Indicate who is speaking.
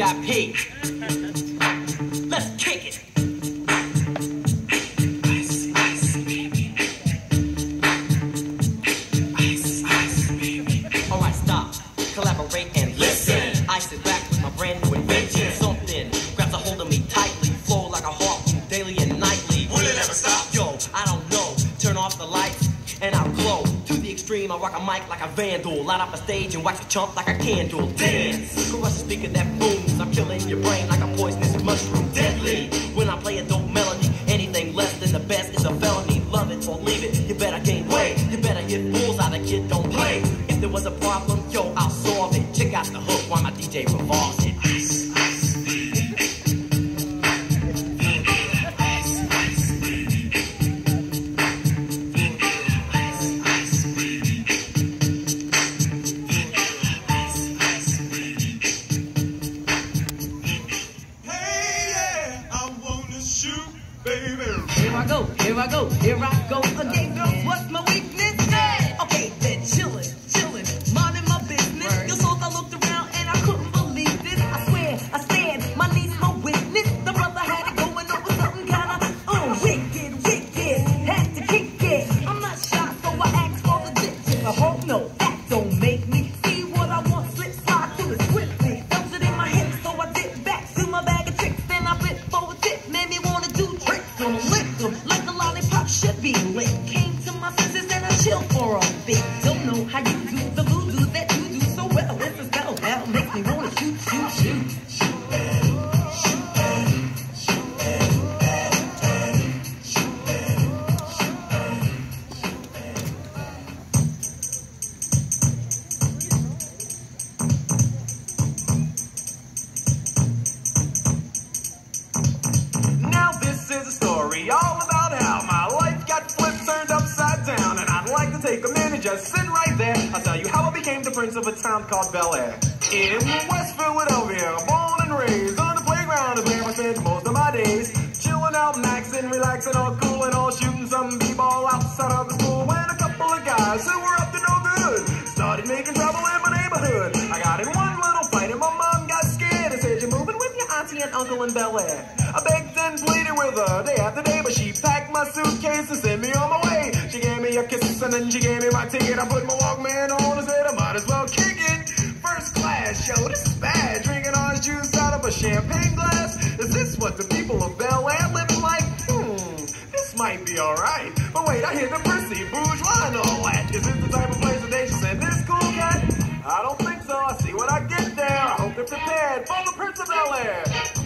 Speaker 1: VIP. Let's kick it. Ice, ice, Alright, stop, collaborate and listen. I sit back with my brand new rock a mic like a vandal. Light up a stage and wax a chump like a candle. Dance, crush a speaker that booms. I'm killing your brain like a poisonous mushroom. Deadly. When I play a dope melody, anything less than the best is a felony. Love it or leave it. You better gain weight. You better hit fools out of kid don't play. If there was a problem, yo, I'll solve it. Check out the hook while my DJ revolves
Speaker 2: baby.
Speaker 3: Here I go, here I go, here I go again, girl. What's my weakness? A should be lit. Came to my senses and I chill for a bit. Don't know how you
Speaker 4: just sit right there. I'll tell you how I became the prince of a town called Bel Air. In West Philadelphia, born and raised on the playground is where I spent most of my days. Chilling out, maxing, relaxing, all cool and all shooting some b-ball outside of the school when a couple of guys who were up to no good started making trouble in my neighborhood. I got in one little fight and my mom got scared and said, you're moving with your auntie and uncle in Bel Air. I begged and pleaded with her day after day, but she packed my suitcase and sent me on my way. And then she gave me my ticket. I put my Walkman on and said I might as well kick it. First class, yo, this is bad. Drinking orange juice out of a champagne glass. Is this what the people of Bel Air living like? Hmm, this might be alright. But wait, I hear the prissy bourgeois and all that. Is this the type of place that they should send this cool cat? I don't think so. I see when I get there. I hope they're prepared for the Prince of Bel Air.